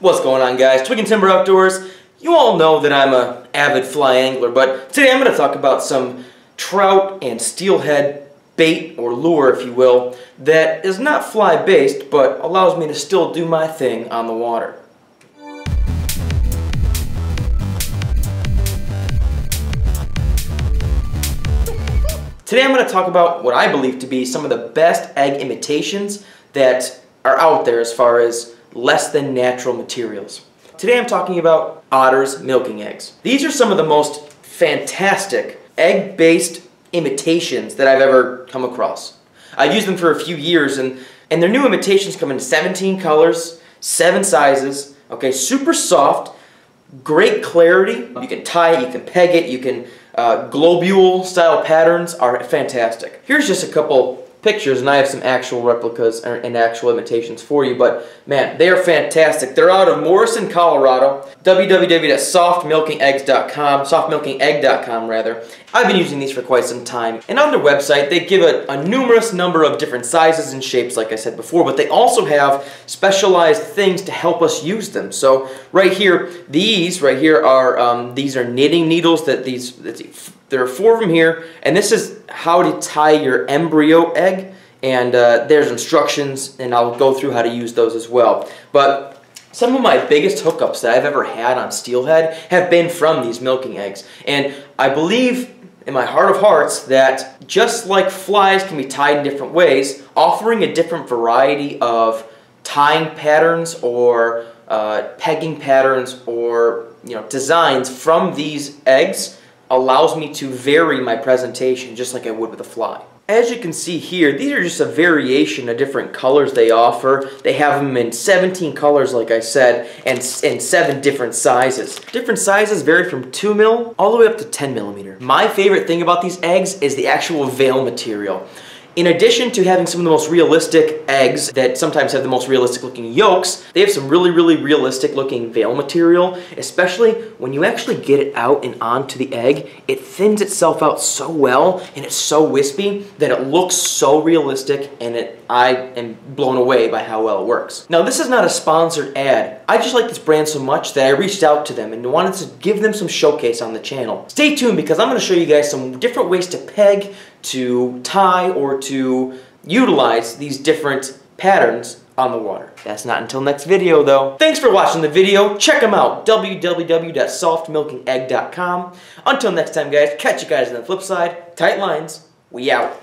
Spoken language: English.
What's going on guys? Twig and Timber Outdoors. You all know that I'm a avid fly angler, but today I'm going to talk about some trout and steelhead bait or lure, if you will, that is not fly based, but allows me to still do my thing on the water. Today I'm going to talk about what I believe to be some of the best egg imitations that are out there as far as less than natural materials. Today I'm talking about otters milking eggs. These are some of the most fantastic egg-based imitations that I've ever come across. I've used them for a few years and, and their new imitations come in 17 colors, 7 sizes, okay, super soft, great clarity. You can tie it, you can peg it, you can uh, globule style patterns are fantastic. Here's just a couple pictures, and I have some actual replicas and actual imitations for you, but man, they are fantastic. They're out of Morrison, Colorado, www.softmilkingeggs.com, softmilkingegg.com rather. I've been using these for quite some time, and on their website, they give a, a numerous number of different sizes and shapes, like I said before, but they also have specialized things to help us use them. So right here, these right here are, um, these are knitting needles that these, there are four of them here, and this is how to tie your embryo egg, and uh, there's instructions, and I'll go through how to use those as well. But some of my biggest hookups that I've ever had on steelhead have been from these milking eggs, and I believe in my heart of hearts that just like flies can be tied in different ways, offering a different variety of tying patterns or uh, pegging patterns or you know designs from these eggs allows me to vary my presentation just like I would with a fly. As you can see here, these are just a variation of different colors they offer. They have them in 17 colors, like I said, and, and 7 different sizes. Different sizes vary from 2 mil all the way up to 10 millimeter. My favorite thing about these eggs is the actual veil material. In addition to having some of the most realistic eggs that sometimes have the most realistic looking yolks, they have some really, really realistic looking veil material, especially when you actually get it out and onto the egg, it thins itself out so well and it's so wispy that it looks so realistic and it, I am blown away by how well it works. Now this is not a sponsored ad. I just like this brand so much that I reached out to them and wanted to give them some showcase on the channel. Stay tuned because I'm going to show you guys some different ways to peg, to tie, or to utilize these different patterns on the water. That's not until next video though. Thanks for watching the video. Check them out, www.softmilkingegg.com. Until next time guys, catch you guys on the flip side. Tight lines, we out.